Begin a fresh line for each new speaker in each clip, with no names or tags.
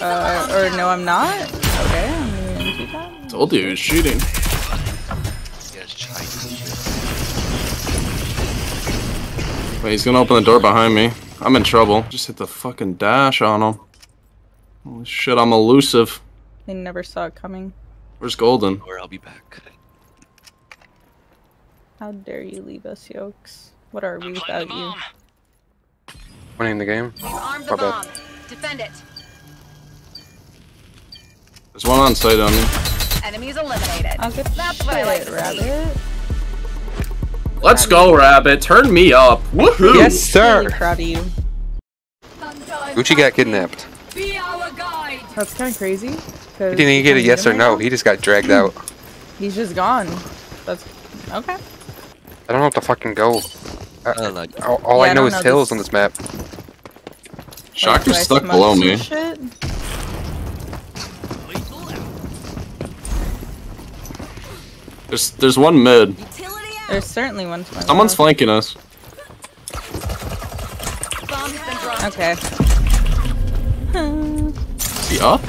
Uh, or no, I'm not. Okay, I'm gonna do that.
Told you he was cheating. Wait, he's gonna open the door behind me. I'm in trouble. Just hit the fucking dash on him. Holy shit, I'm elusive.
They never saw it coming.
Where's Golden?
Or I'll be back.
How dare you leave us, Yokes? What are we without you?
Winning the game.
We've armed the
My bad.
bomb. Defend it.
There's one on site on me.
Enemies eliminated.
I'll get
That's what I like
rabbit.
Let's go, Rabbit. Turn me up. Woohoo!
Yes,
Really
sir.
proud of you.
Gucci got kidnapped.
Be our guide.
That's kind of crazy.
He
'cause
didn't even get a yes or no. He just got dragged out.
He's just gone. That's okay.
I don't know if to fucking go.
I don't.
All, all
Yeah,
I
I
know
don't
is
know
hills
this-
on this map.
Like, do
Shocker's stuck below me.
Shit?
There's there's one mid.
There's certainly one. to my
Someone's
left.
flanking us.
Bomb has been dropped.
Okay.
Is he up?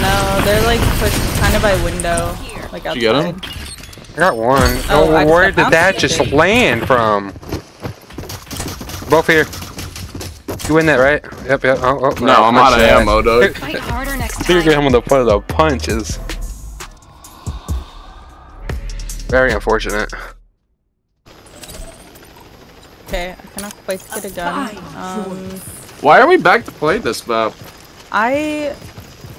no, they're like pushed kind of by window, like outside.
Did you get him?
I got one.
Oh,
Oh,
I
where
stepped
did that
the
just
other.
land from? Both here. You win that, right? Yep, yep. Oh, oh,
No, I'm out of
punch that.
ammo, dog.
Fight harder next
You're
time.
getting him with the point of the punches. Very unfortunate.
Okay, I cannot quite get a gun. Um,
Why are we back to play this map?
I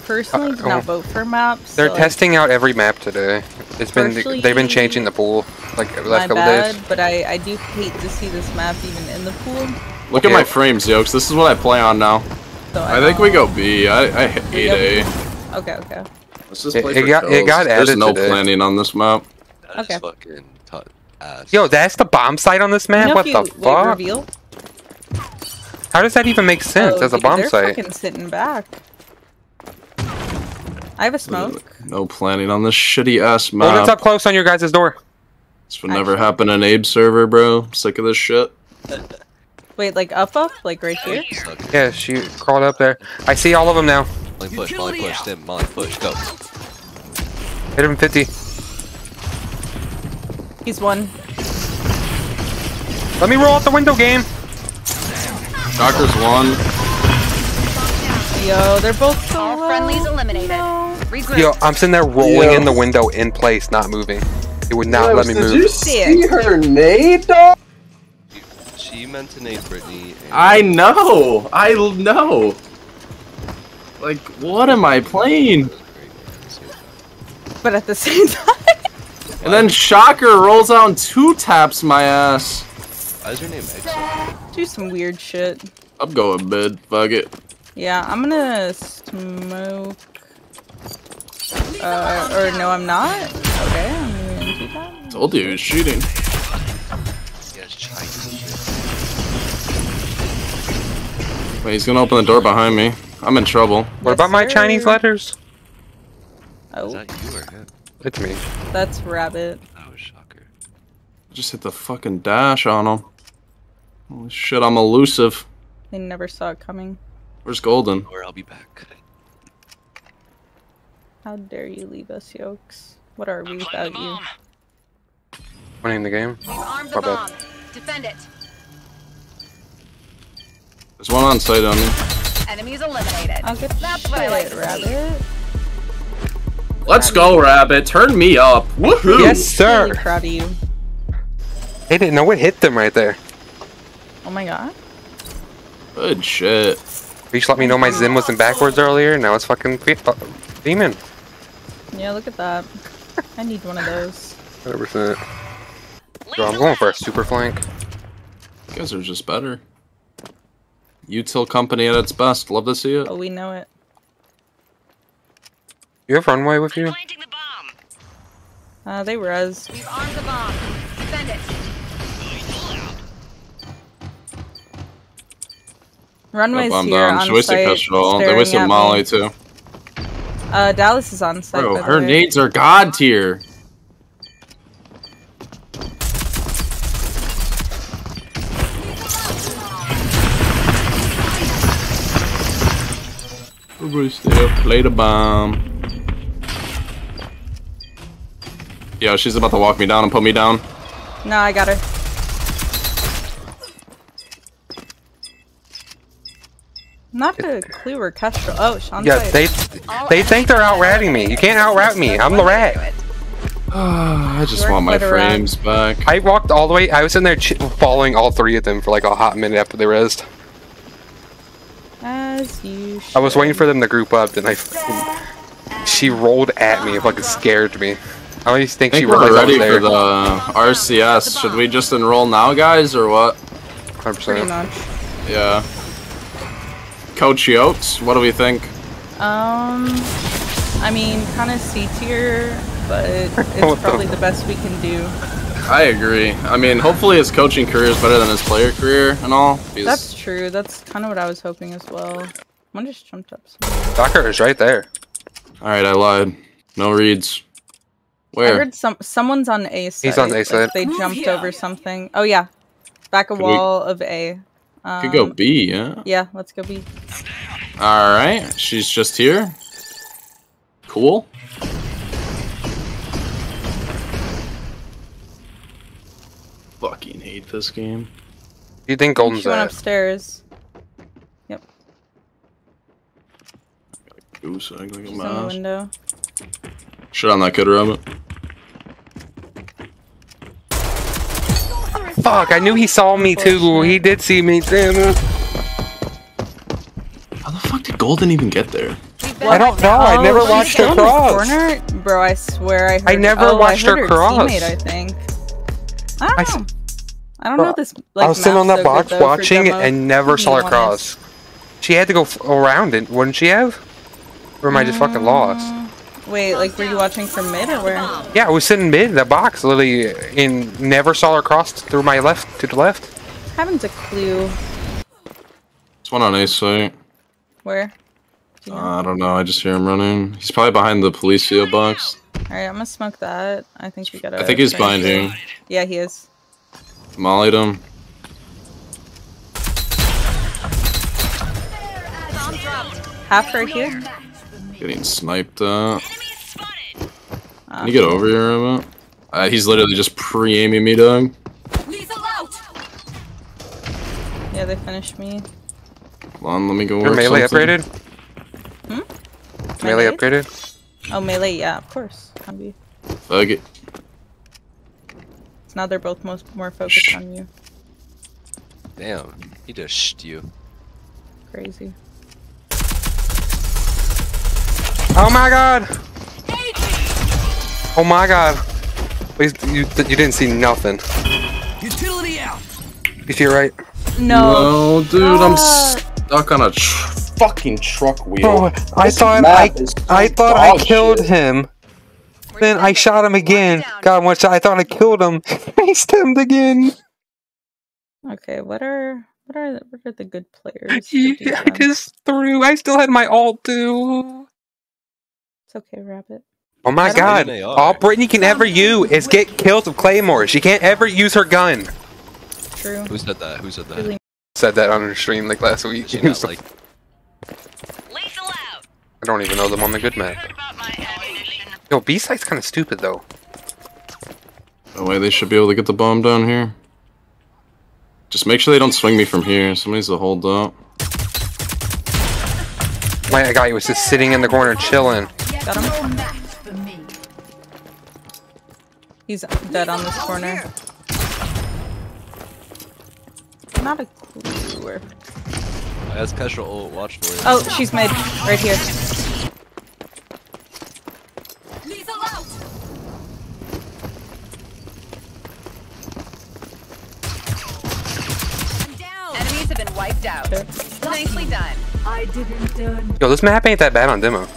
personally did
Uh, oh.
not vote for maps.
They're
so, like,
testing out every map today. It's been they've been changing the pool like the
My
last couple
bad,
days.
but I, I do hate to see this map even in the pool.
Look at my frames, yokes. This is what I play on now.
So
I think we go B. I, I hate A.
Okay, okay.
Let's just
It-
play
it
for
got- it
kills.
got
There's no
today.
planning on this map.
That is
Okay.
fucking tot ass.
Yo, that's the bomb site on this map.
You know
what
if
the
you- wait,
fuck?
reveal?
How does that even make sense
Oh,
as a bomb
they're
site?
fucking sitting back. I have a smoke.
No planning on this shitty ass
Hold it
map.
up close on your guys' door.
This would never happen in Abe server, bro. I'm sick of this shit.
Wait, like up, up, like right here.
Yeah, she crawled up there. I see all of them now.
Molly push, Molly push, then Molly push, go.
Hit him 50.
He's one.
Let me roll out the window game.
Shocker's one.
Yo, they're both so
All
low.
friendlies eliminated.
No.
Yo, I'm sitting there rolling
Yo.
in the window in place, not moving. It would not let me
Did
move.
you see her nade, dog?
She meant to nade Brittany.
I know. I know. Like, what am I playing?
But at the same time,
And then Shocker rolls out and two taps my ass.
Why is her name Exo?
do some weird shit.
I'm going mid. Fuck it.
Yeah, I'm gonna smoke. Uh, or no, I'm not. Okay, I'm gonna do that.
Told you he was cheating.
Yes, Chinese.
Wait, he's gonna open the door behind me. I'm in trouble.
What
Yes,
about my
sir.
Chinese letters?
Is
Oh,
that you or him?
It's me.
that's rabbit.
That was shocker.
Just hit the fucking dash on him. Holy shit, I'm elusive.
They never saw it coming.
Where's Golden?
Or I'll be back.
How dare you leave us, Yokes? What are we without you?
Winning the game.
We've armed the bomb. Defend it.
There's one on site on me.
Enemies eliminated.
I'll get
That's what
shit, rabbit.
Let's go, Rabbit. Turn me up. Woohoo!
Yes, sir.
Really proud of you.
They didn't know what hit them right there.
Oh my god.
Good shit.
You just let me know my Zim wasn't backwards earlier. Now it's fucking fe- uh, demon.
Yeah, look at that. I need one of those.
100%. Yo, I'm going for a super flank.
You guys are just better. Util company at its best. Love to see it.
Oh, we know it.
You have runway with you?
Planting the bomb.
Uh, they res.
We've armed the bomb. Defend it.
Runway's
Yep, I'm
here
down.
on
She wasted
site,
pistol. They wasted Molly
me.
too.
Uh, Dallas is on site.
Bro, her
way.
nades are god tier. Everybody stay up, play the bomb. Yo, she's about to walk me down and put me down.
No, I got her. Not a clue where Kestrel. Oh, Sean's
Yeah,
right.
they they think they're out ratting me. You can't out rat me. I'm the rat.
I just want my
quite
frames back.
I walked all the way. I was in there ch- following all three of them for like a hot minute after they rezzed.
As you
I was waiting for them to group up, then I. She rolled at me. It fucking scared me. I always think
I think
realized
we're ready
there.
for the RCS. Should we just enroll now, guys, or what?
100%.
Pretty much.
Yeah. Coach Yotes, what do we think?
Um, I mean, kind of C tier, but it's probably the best we can do.
I agree. I mean, hopefully his coaching career is better than his player career and all. because-
That's true. That's kind of what I was hoping as well. One just jumped up. some-
Docker is right there.
Alright, I lied. No reads.
I
Where?
heard some someone's on A side.
He's on A side.
They jumped over something. Oh yeah, back a
Could we-
wall of A. Um,
Could go B, yeah?
Yeah, let's go B.
Alright, she's just here. Cool. Fucking hate this game.
You think Golden's
She went
at?
upstairs.
Goose egg like a
She's in the window.
Shit on that kid, Rabbit.
Fuck! I knew he saw me too.
Bullshit.
He did see me. Damn it.
How the fuck did Golden even get there?
I don't know. I never
Oh,
watched her
in the
cross.
Corner? Bro, I swear I heard
I never
oh,
watched
I heard
her cross.
Teammate, I think. I don't
I
know.
s-
I don't
Bro,
know this. Like,
I was sitting on that
so
box
though,
watching
demo,
and never saw her cross. She had to go f- around it, wouldn't she have? Or am I just fucking lost?
Honest. Wait, like were you watching from mid or where?
Yeah, I was sitting mid in the box, literally, and never saw her cross through my left to the left.
Haven't a clue
It's one on A site.
where. Do you know?
Uh, I don't know. I just hear him running. He's probably behind the police field box.
Alright, I'm gonna smoke that. I think we gotta.
I think he's behind
do-
here.
Yeah, he is.
Mollied him.
Half right here.
Getting sniped at.
Uh,
Can you get over here a bit? Uh, he's literally just pre-aiming me, dog.
Yeah, they finished me.
Come on, let me go
Your
work
melee
something.
upgraded?
Hmm?
Melee
nade?
upgraded?
Oh, melee. Yeah, of course. Can be.
Fuck it.
So now they're both most more focused
Shh.
on you.
Damn, he just shed you.
Crazy.
Oh my god! Oh my god! Please, you, you didn't see nothing.
Utility out.
You see it right?
No.
No, dude, I'm
Ah.
stuck on a tr fucking truck wheel.
Bro, I thought I, I thought I killed
shit.
him. Then I shot him again.
God,
Got one shot. I thought I killed him. I stemmed again.
Okay, what are what are what are the good players? to
He-
do
I just threw. I still had my alt too.
It's okay, Rabbit.
Oh my god!
think they are.
All Brittany can ever do is get kills with claymore. She can't ever use her gun.
True.
Who said that? Who said that?
Really.
Said that on her stream like last week.
She got, like,
Lethal out.
I don't even know them on the good map.
Heard about my ammunition.
Yo, B site's kind of stupid though.
No way, they should be able to get the bomb down here. Just make sure they don't swing me from here. Somebody's to hold up.
My guy was just sitting in the corner chilling.
Got him. He's dead on this corner. Not a clue where.
As casual ult, watch for it.
Oh, she's mid. Right here.
Lethal out. Down. Enemies have been wiped out.
Okay.
Nicely done.
Yo, this map ain't that bad on demo.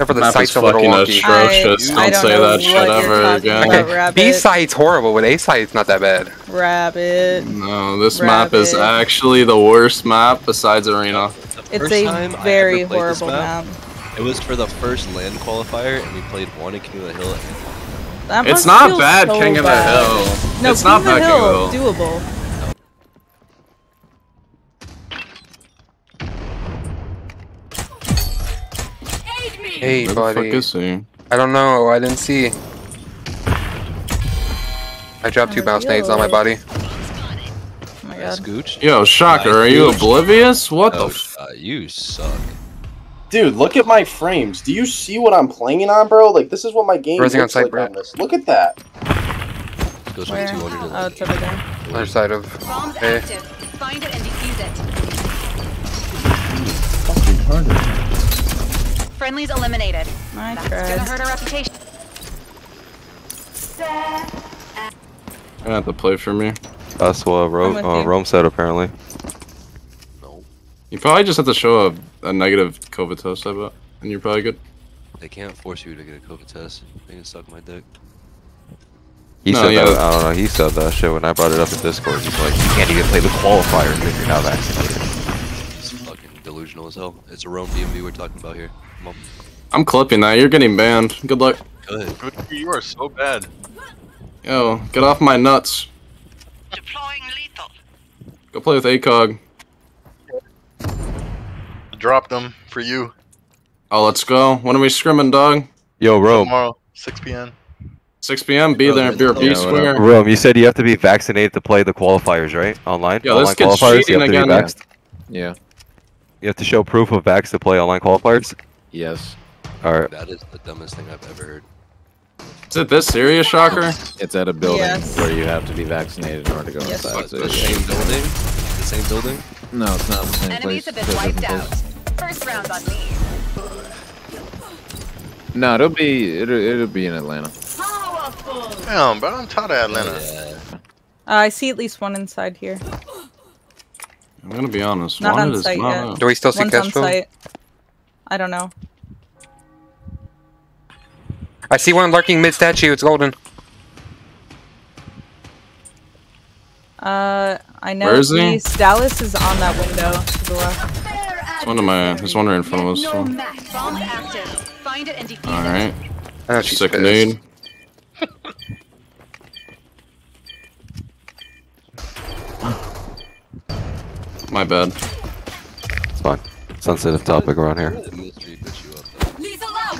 Except for the
Map is
site's a little
fucking
wonky.
atrocious.
I-
Don't
I don't
say
know
that shit ever again.
about.
Okay, B site's horrible, but A site's not that bad.
Rabbit.
No, this map is actually the worst map besides Arena.
It's a
time
very
ever played this
horrible map.
It was for the first land qualifier, and we played one in King of the Hill.
That
It's
must
not
feel
bad,
so
King of the
bad.
Hill.
No,
it's
King
not
of the
bad, King of the Hill.
doable.
Hey,
Where the fuck
buddy.
is he?
I don't know. I didn't see. I dropped two bounce nades on my body.
Oh my god.
Scooch.
Yo, Shocker, are you oblivious? What the
Oh,
f-
uh, you suck.
Dude, look at my frames. Do you see what I'm playing on, bro? Like, this is what my game
Rising on
looks
site,
like
bro.
on this. Look at that.
Goes from
Where?
200 to
Oh, it's over there.
Other side of.
Bomb's
Hey.
active. Find it and defuse it. Friendlies eliminated.
I
That's gonna hurt our reputation.
You're gonna have to play for me.
That's what
I'm
Rome, uh. Rome said apparently.
No,
You probably just have to show a, a negative COVID test, I bet. And you're probably good.
they can't force you to get a COVID test. They can suck my dick.
He
No,
said
yeah.
that. I don't know. He said that shit when I brought it up in Discord. He's like, you can't even play the qualifiers if you're not vaccinated.
It's fucking delusional as hell. It's a Rome DMV we're talking about here. Come on.
I'm clipping that. You're getting banned. Good luck.
Good.
You are so bad.
Yo, get off my nuts.
Deploying lethal.
Go play with ACOG.
Dropped them for you
Oh, let's go. When are we scrimming, dog?
Yo, Rome.
tomorrow, 6 p.m.
6 p.m. Be there. Be, be
Yeah,
square.
Rome, you said you have to be vaccinated to play the qualifiers, right? Online.
Yo, this
online
kid's
qualifiers. You
cheating
have to
again.
be vaxxed.
Yeah.
You have to show proof of vax to play online qualifiers.
Yes.
All right.
That is the dumbest thing I've ever heard.
Is it this serious, Shocker?
It's at a building
Yes.
where you have to be vaccinated in order to go
Yes.
inside. So
The
yeah.
same building? The same building?
No, it's not the same
Enemies
place.
have
it's
been
a
wiped out. First round on me.
No, it'll be it'll, it'll be in Atlanta.
Damn, bro, I'm tired of Atlanta.
Yeah.
Uh, I see at least one inside here.
I'm gonna be honest.
Not
Wanted
on
is
site
not
yet.
out.
Do we still see
One's on
Castro?
Site. I don't know.
I see one lurking mid statue. It's golden.
Uh, I know
Where is he?
he's- Dallas is on that window to the left.
There's one of my. There's one right in front of us. So.
Bomb's active. Find it and defuse
All
it.
right.
I know she's
Sick
pissed.
nade. My bad.
It's fine. Sensitive topic around here.
The mystery put you up though.
Lethal out.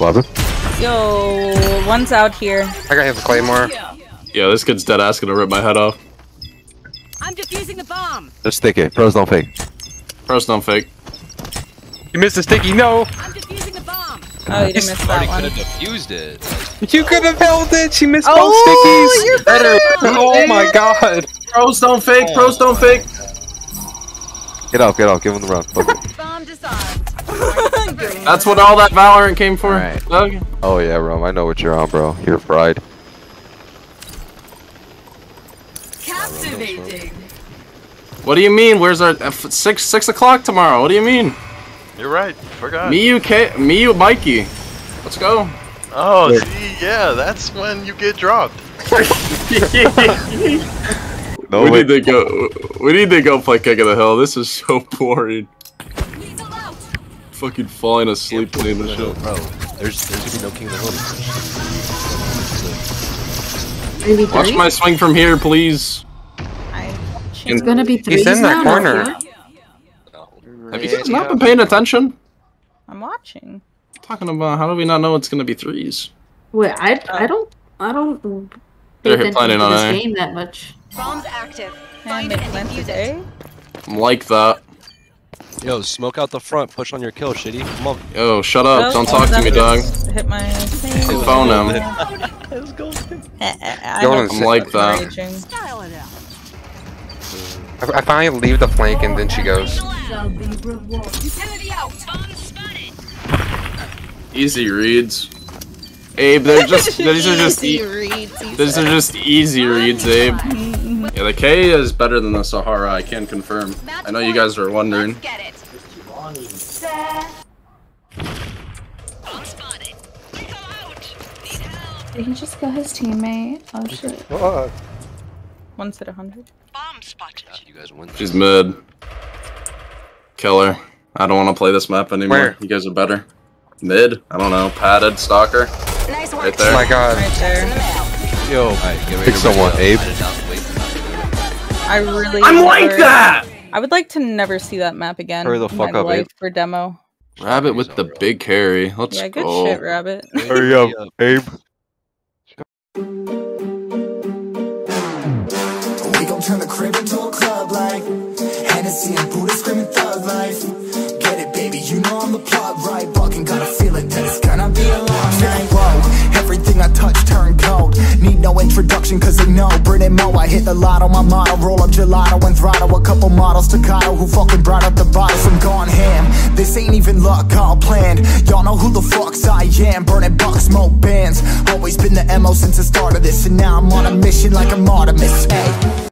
What happened?
Yo, one's out here.
I got hit with Claymore.
Yeah, this kid's dead ass gonna rip my head off.
I'm defusing the bomb.
Just stick it. Pros don't fake.
Pros don't fake.
You missed the sticky. No.
I'm defusing the bomb.
Oh, you didn't miss
Already
that
could have diffused it.
You could have held it. She missed
Oh,
both stickies.
you're better.
Oh my god.
Pros don't fake. Pros don't fake.
Get off. Get off. Give him the run. Fuck it.
Bomb disarmed.
That's what all that Valorant came for.
Alright.
Doug.
Oh yeah, Rome. I know what you're on, bro. You're fried.
Captivating.
What do you mean? Where's our uh, six six o'clock tomorrow? What do you mean?
You're right. Forgot.
Me, you, K, me, you, Mikey. Let's go.
Oh, see, yeah, that's when you get dropped.
No
we
way.
need to go. We need to go play Kick of the Hill. This is so boring. Fucking falling asleep playing the show.
Bro, there's there's gonna be no King of the Hill.
Maybe
Watch
three?
my swing from here, please.
It's gonna be three.
He's in that corner.
Have you guys not been paying attention?
I'm watching.
Talking about how do we not know it's gonna be threes?
Wait, I, I uh, don't I don't pay
They're
attention
planning
to
on
this
A.
game that much.
Bomb's active.
And
Find
they
it and
planted
defuse it.
A.
I'm like that.
Yo, smoke out the front, push on your kill, shitty. Come on.
Yo, shut up!
Oh,
Don't talk to me, dog.
Hit my thing.
Phone him.
I
Golden's
don't
I'm like that.
raging.
Style it out.
I, I finally leave the flank and then she goes.
Utility out. Bomb spotted.
Easy reads. Abe, they're just these are just e-
reads.
these are just easy reads, Abe. Yeah, the K is better than the Sahara. I can confirm. I know you guys were wondering.
Get it. Bomb spotted. Lethal out. Need help.
Did he just kill his teammate? Oh shit.
One's hit 100.
Bomb spotted.
You guys win.
She's mid. Killer. I don't want to play this map anymore.
Where?
You guys are better. Mid. I don't know. Padded stalker.
Nice work.
Right
Oh my god.
Right there.
Yo,
Alright, get ready
pick someone,
ready
Abe.
I did not wait for that to do it.
I really.
I'm like that.
I would like to never see that map again.
Hurry the fuck
my
up,
life
Abe.
for demo.
Rabbit with the big carry. Let's
Yeah, good
go.
shit, Rabbit.
Hurry up, Abe.
We gon' turn the crib into a club like Hennessy and Buddha screaming thug life. Introduction, cause they know. Brit and Mo, I hit the lotto, my motto. Roll up gelato and throttle. A couple models staccato who fucking brought up the bottles. I'm gone ham. This ain't even luck, all planned. Y'all know who the fucks I am. Burning bucks, smoke bands. Always been the MO since the start of this. And now I'm on a mission like I'm Artemis. Hey.